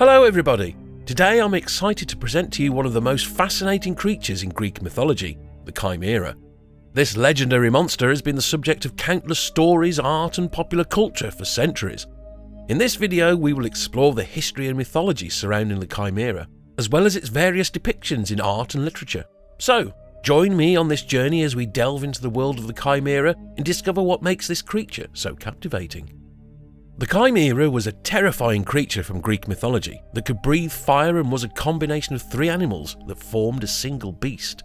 Hello, everybody. Today I'm excited to present to you one of the most fascinating creatures in Greek mythology, the Chimera. This legendary monster has been the subject of countless stories, art, and popular culture for centuries. In this video, we will explore the history and mythology surrounding the Chimera, as well as its various depictions in art and literature. So, join me on this journey as we delve into the world of the Chimera and discover what makes this creature so captivating. The Chimera was a terrifying creature from Greek mythology that could breathe fire and was a combination of three animals that formed a single beast.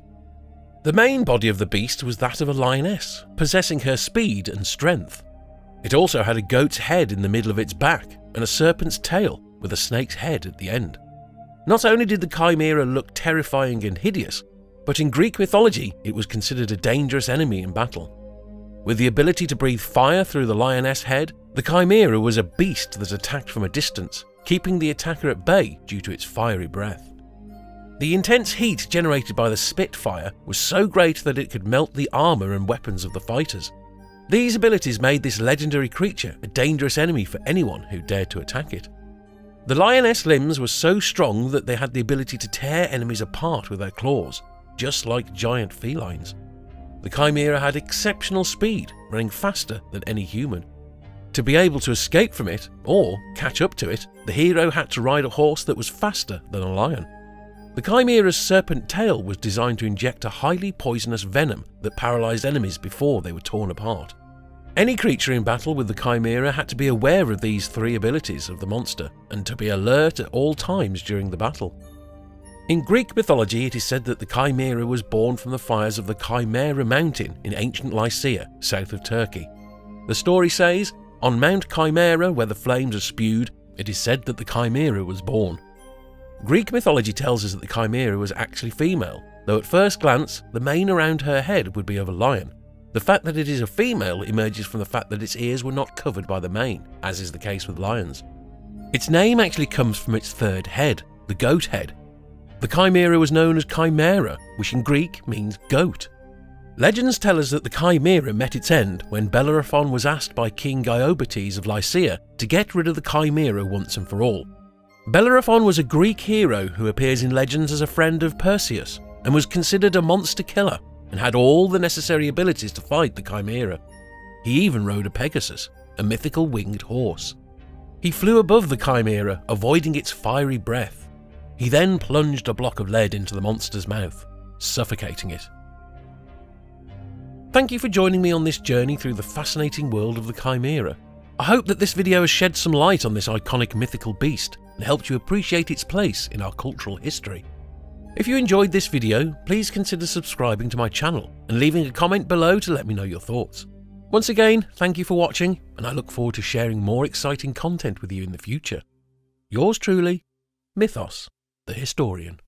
The main body of the beast was that of a lioness, possessing her speed and strength. It also had a goat's head in the middle of its back and a serpent's tail with a snake's head at the end. Not only did the Chimera look terrifying and hideous, but in Greek mythology it was considered a dangerous enemy in battle. With the ability to breathe fire through the lioness head the Chimera was a beast that attacked from a distance, keeping the attacker at bay due to its fiery breath. The intense heat generated by the Spitfire was so great that it could melt the armour and weapons of the fighters. These abilities made this legendary creature a dangerous enemy for anyone who dared to attack it. The lioness limbs were so strong that they had the ability to tear enemies apart with their claws, just like giant felines. The Chimera had exceptional speed, running faster than any human, to be able to escape from it, or catch up to it, the hero had to ride a horse that was faster than a lion. The Chimera's serpent tail was designed to inject a highly poisonous venom that paralysed enemies before they were torn apart. Any creature in battle with the Chimera had to be aware of these three abilities of the monster, and to be alert at all times during the battle. In Greek mythology, it is said that the Chimera was born from the fires of the Chimera mountain in ancient Lycia, south of Turkey. The story says on Mount Chimera, where the flames are spewed, it is said that the Chimera was born. Greek mythology tells us that the Chimera was actually female, though at first glance, the mane around her head would be of a lion. The fact that it is a female emerges from the fact that its ears were not covered by the mane, as is the case with lions. Its name actually comes from its third head, the goat head. The Chimera was known as Chimera, which in Greek means goat. Legends tell us that the Chimera met its end when Bellerophon was asked by King Iobates of Lycia to get rid of the Chimera once and for all. Bellerophon was a Greek hero who appears in legends as a friend of Perseus and was considered a monster killer and had all the necessary abilities to fight the Chimera. He even rode a Pegasus, a mythical winged horse. He flew above the Chimera, avoiding its fiery breath. He then plunged a block of lead into the monster's mouth, suffocating it. Thank you for joining me on this journey through the fascinating world of the Chimera. I hope that this video has shed some light on this iconic mythical beast and helped you appreciate its place in our cultural history. If you enjoyed this video, please consider subscribing to my channel and leaving a comment below to let me know your thoughts. Once again, thank you for watching, and I look forward to sharing more exciting content with you in the future. Yours truly, Mythos, the Historian.